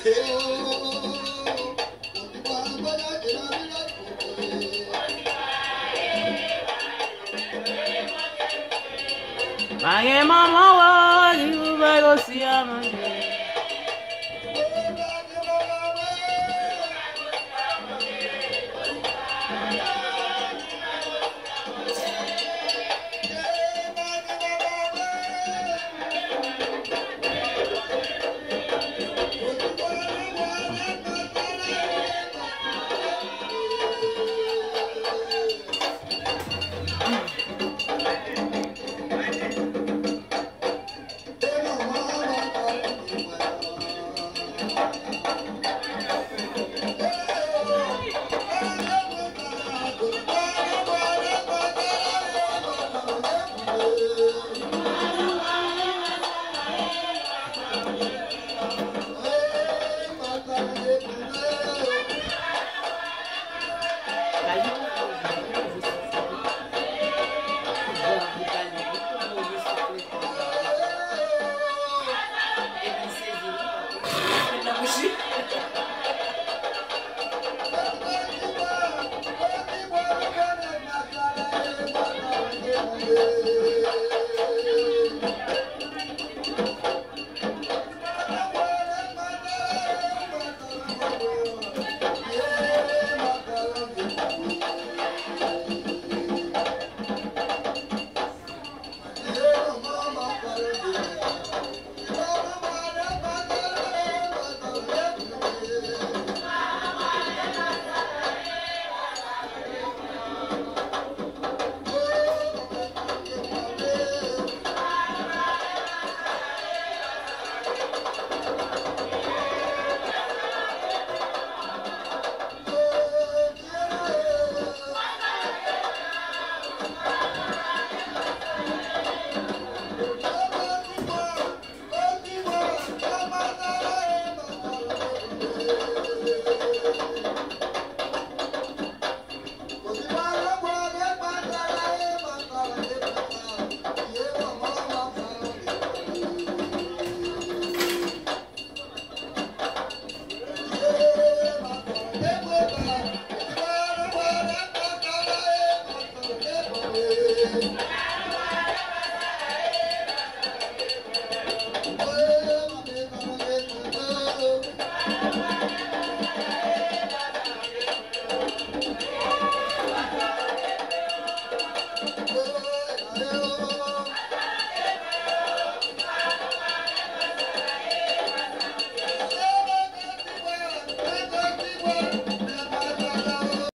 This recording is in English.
Mange mama wa you go see hoje.